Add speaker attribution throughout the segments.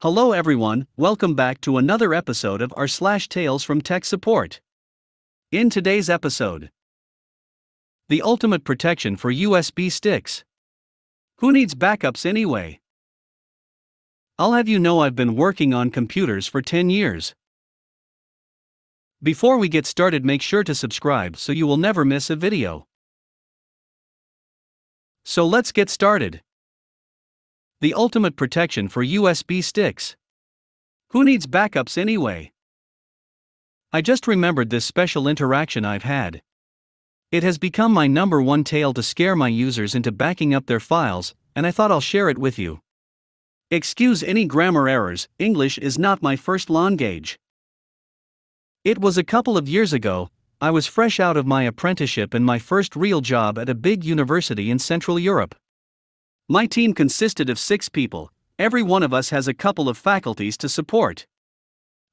Speaker 1: Hello everyone, welcome back to another episode of our slash tales from tech support. In today's episode, the ultimate protection for USB sticks. Who needs backups anyway? I'll have you know I've been working on computers for 10 years. Before we get started, make sure to subscribe so you will never miss a video. So let's get started. The ultimate protection for USB sticks. Who needs backups anyway? I just remembered this special interaction I've had. It has become my number one tale to scare my users into backing up their files, and I thought I'll share it with you. Excuse any grammar errors, English is not my first language. It was a couple of years ago, I was fresh out of my apprenticeship and my first real job at a big university in Central Europe. My team consisted of six people, every one of us has a couple of faculties to support.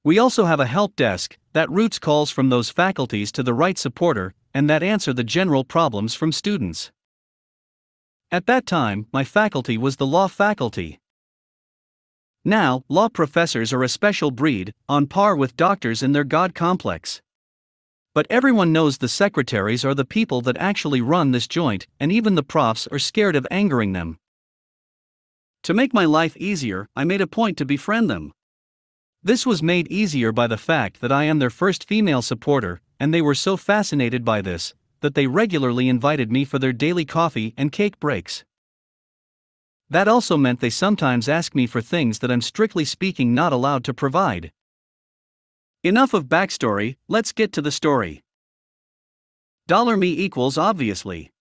Speaker 1: We also have a help desk that routes calls from those faculties to the right supporter and that answer the general problems from students. At that time, my faculty was the law faculty. Now, law professors are a special breed, on par with doctors in their God complex. But everyone knows the secretaries are the people that actually run this joint, and even the profs are scared of angering them. To make my life easier, I made a point to befriend them. This was made easier by the fact that I am their first female supporter, and they were so fascinated by this that they regularly invited me for their daily coffee and cake breaks. That also meant they sometimes ask me for things that I'm strictly speaking not allowed to provide. Enough of backstory, let's get to the story. Dollar me equals obviously.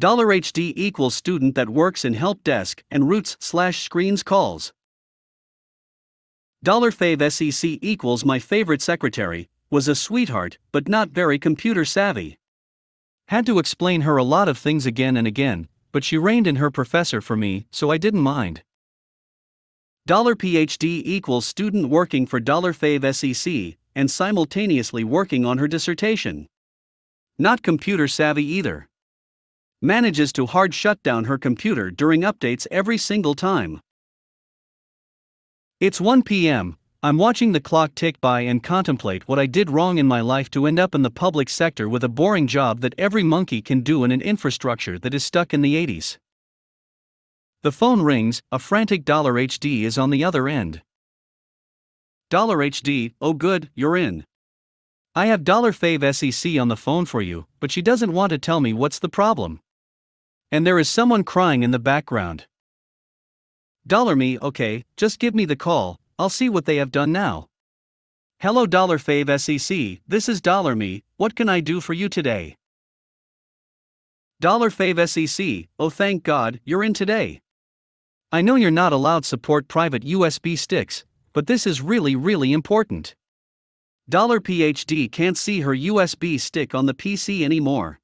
Speaker 1: $HD equals student that works in help desk and routes slash screens calls. $Fave SEC equals my favorite secretary, was a sweetheart, but not very computer savvy. Had to explain her a lot of things again and again, but she reined in her professor for me, so I didn't mind. $PhD equals student working for $Fave SEC and simultaneously working on her dissertation. Not computer savvy either manages to hard shut down her computer during updates every single time. It's 1 p.m. I'm watching the clock tick by and contemplate what I did wrong in my life to end up in the public sector with a boring job that every monkey can do in an infrastructure that is stuck in the 80s. The phone rings, a frantic Dollar HD is on the other end. Dollar HD, oh good, you're in. I have Dollar Fave SEC on the phone for you, but she doesn't want to tell me what's the problem. And there is someone crying in the background. Dollar me, okay, just give me the call, I'll see what they have done now. Hello, Dollar Fave SEC, this is Dollar Me, what can I do for you today? Dollar Fave SEC, oh thank God, you're in today. I know you're not allowed support private USB sticks, but this is really really important. Dollar PhD can't see her USB stick on the PC anymore.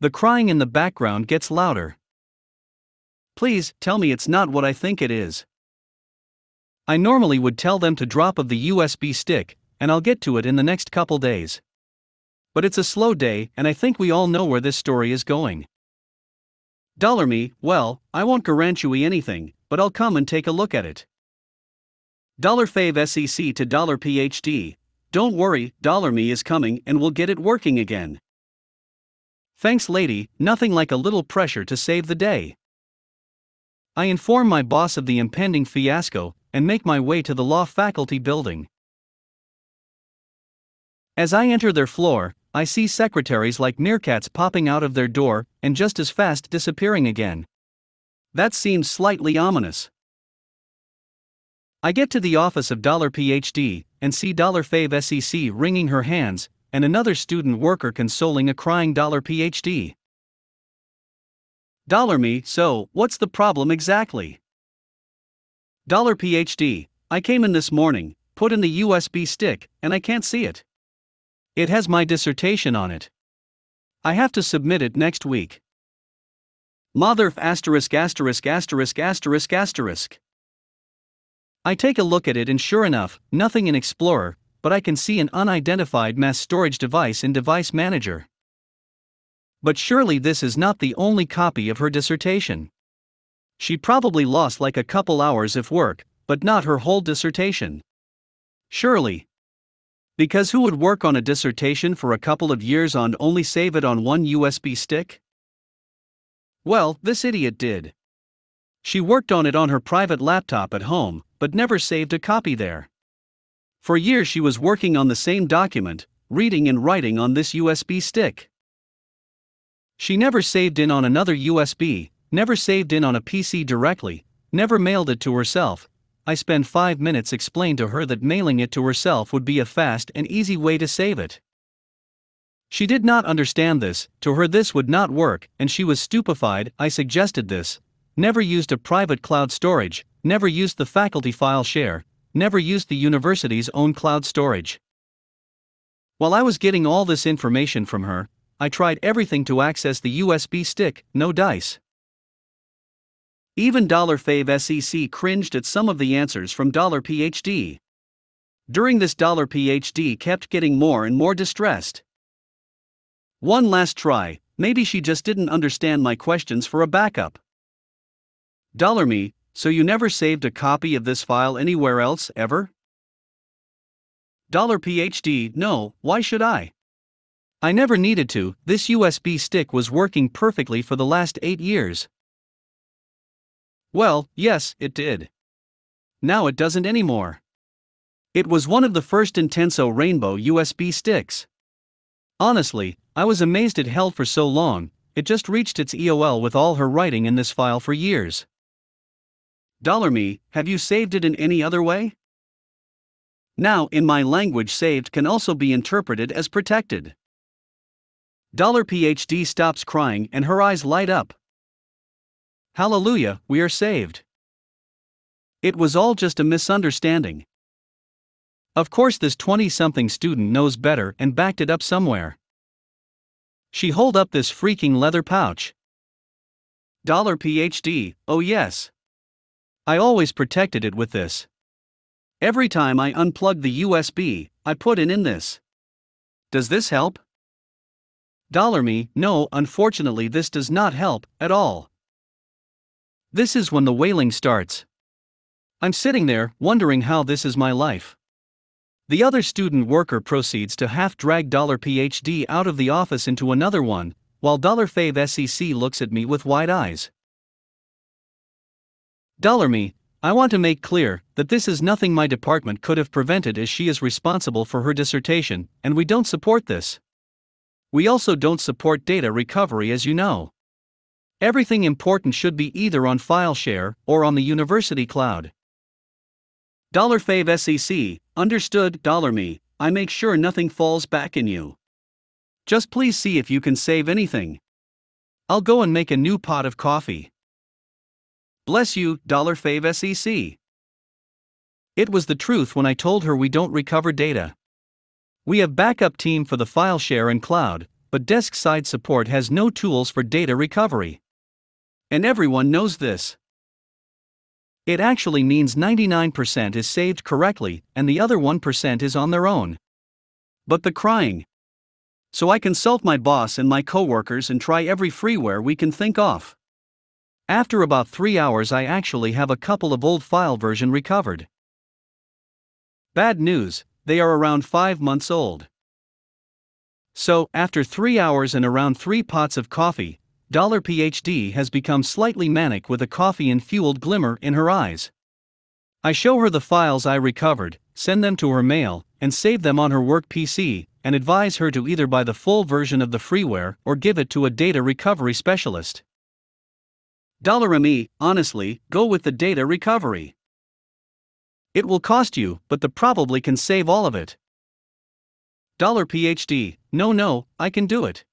Speaker 1: The crying in the background gets louder. Please tell me it's not what I think it is. I normally would tell them to drop of the USB stick, and I'll get to it in the next couple days. But it's a slow day, and I think we all know where this story is going. Dollar me, well, I won't grant you anything, but I'll come and take a look at it. Dollar Fave SEC to Dollar PhD. Don't worry, Dollar Me is coming and we'll get it working again. Thanks, lady, nothing like a little pressure to save the day. I inform my boss of the impending fiasco and make my way to the law faculty building. As I enter their floor, I see secretaries like meerkats popping out of their door and just as fast disappearing again. That seems slightly ominous. I get to the office of Dollar PhD and see Dollar Fave SEC wringing her hands and another student worker consoling a crying dollar PhD. Dollar me, so, what's the problem exactly? Dollar PhD, I came in this morning, put in the USB stick, and I can't see it. It has my dissertation on it. I have to submit it next week. Mother asterisk asterisk asterisk asterisk asterisk. I take a look at it and sure enough, nothing in Explorer, but I can see an unidentified mass storage device in Device Manager. But surely this is not the only copy of her dissertation. She probably lost like a couple hours of work, but not her whole dissertation. Surely. Because who would work on a dissertation for a couple of years on only save it on one USB stick? Well, this idiot did. She worked on it on her private laptop at home, but never saved a copy there. For years she was working on the same document, reading and writing on this USB stick. She never saved in on another USB, never saved in on a PC directly, never mailed it to herself. I spent five minutes explaining to her that mailing it to herself would be a fast and easy way to save it. She did not understand this, to her, this would not work, and she was stupefied. I suggested this. Never used a private cloud storage, never used the faculty file share, never used the university's own cloud storage. While I was getting all this information from her, I tried everything to access the USB stick, no dice. Even $Fave SEC cringed at some of the answers from Dollar $PhD. During this Dollar $PhD kept getting more and more distressed. One last try, maybe she just didn't understand my questions for a backup. Dollar me, so you never saved a copy of this file anywhere else, ever? PhD, no, why should I? I never needed to, this USB stick was working perfectly for the last 8 years. Well, yes, it did. Now it doesn't anymore. It was one of the first Intenso Rainbow USB sticks. Honestly, I was amazed it held for so long, it just reached its EOL with all her writing in this file for years. Dollar me, have you saved it in any other way? Now, in my language, saved can also be interpreted as protected. Dollar PhD stops crying and her eyes light up. Hallelujah, we are saved. It was all just a misunderstanding. Of course, this 20 something student knows better and backed it up somewhere. She hold up this freaking leather pouch. Dollar PhD, oh yes. I always protected it with this. Every time I unplug the USB, I put it in this. Does this help? Dollar me, no, unfortunately, this does not help at all. This is when the wailing starts. I'm sitting there, wondering how this is my life. The other student worker proceeds to half drag Dollar PhD out of the office into another one, while Dollar Fave SEC looks at me with wide eyes. Dollar me, I want to make clear that this is nothing my department could have prevented as she is responsible for her dissertation, and we don't support this. We also don't support data recovery as you know. Everything important should be either on FileShare or on the university cloud. Dollar Fave SEC, understood, dollar me, I make sure nothing falls back in you. Just please see if you can save anything. I'll go and make a new pot of coffee. Bless you, Dollar Fave SEC. It was the truth when I told her we don't recover data. We have backup team for the file share and cloud, but desk side support has no tools for data recovery. And everyone knows this. It actually means 99% is saved correctly and the other 1% is on their own. But the crying. So I consult my boss and my coworkers and try every freeware we can think of. After about 3 hours I actually have a couple of old file version recovered. Bad news, they are around 5 months old. So, after 3 hours and around 3 pots of coffee, Dollar PhD has become slightly manic with a coffee infueled glimmer in her eyes. I show her the files I recovered, send them to her mail, and save them on her work PC, and advise her to either buy the full version of the freeware or give it to a data recovery specialist. Dollar me, honestly, go with the data recovery. It will cost you, but the probably can save all of it. Dollar PhD, no, no, I can do it.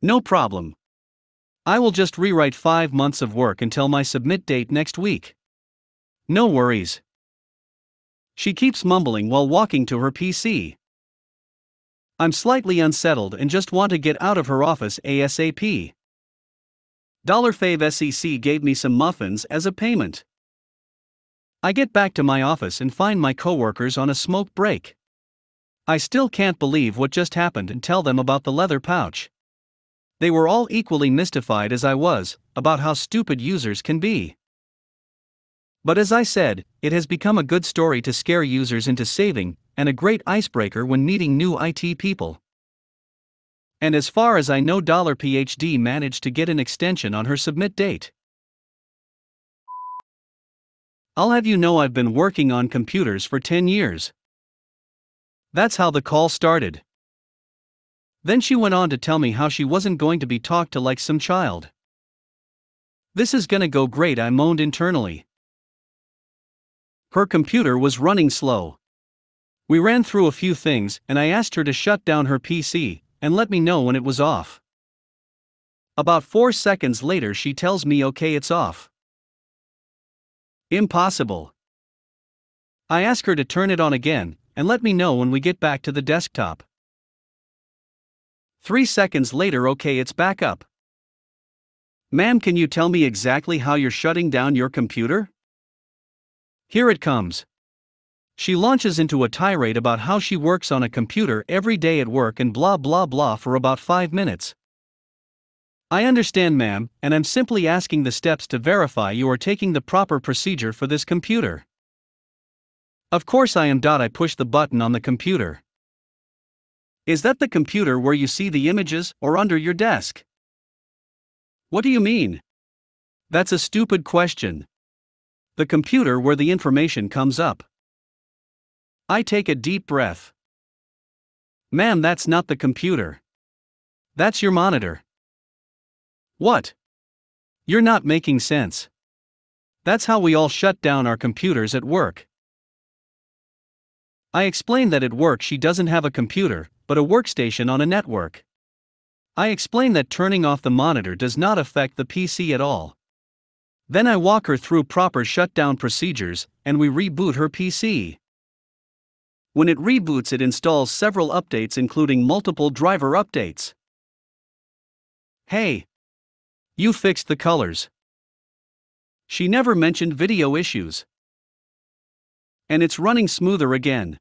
Speaker 1: No problem. I will just rewrite five months of work until my submit date next week. No worries. She keeps mumbling while walking to her PC. I'm slightly unsettled and just want to get out of her office ASAP. Fave SEC gave me some muffins as a payment. I get back to my office and find my coworkers on a smoke break. I still can't believe what just happened and tell them about the leather pouch. They were all equally mystified as I was about how stupid users can be. But as I said, it has become a good story to scare users into saving, and a great icebreaker when meeting new IT people. And as far as I know, Dollar $PhD managed to get an extension on her submit date. I'll have you know I've been working on computers for 10 years. That's how the call started. Then she went on to tell me how she wasn't going to be talked to like some child. This is gonna go great, I moaned internally. Her computer was running slow. We ran through a few things, and I asked her to shut down her PC and let me know when it was off. About four seconds later, she tells me, okay, it's off. Impossible. I ask her to turn it on again and let me know when we get back to the desktop. Three seconds later, okay, it's back up. Ma'am, can you tell me exactly how you're shutting down your computer? Here it comes. She launches into a tirade about how she works on a computer every day at work and blah blah blah for about five minutes. I understand, ma'am, and I'm simply asking the steps to verify you are taking the proper procedure for this computer. Of course, I am. I push the button on the computer. Is that the computer where you see the images or under your desk? What do you mean? That's a stupid question. The computer where the information comes up. I take a deep breath. Ma'am, that's not the computer. That's your monitor. What? You're not making sense. That's how we all shut down our computers at work. I explain that at work she doesn't have a computer, but a workstation on a network. I explain that turning off the monitor does not affect the PC at all. Then I walk her through proper shutdown procedures, and we reboot her PC. When it reboots, it installs several updates, including multiple driver updates. Hey! You fixed the colors. She never mentioned video issues. And it's running smoother again.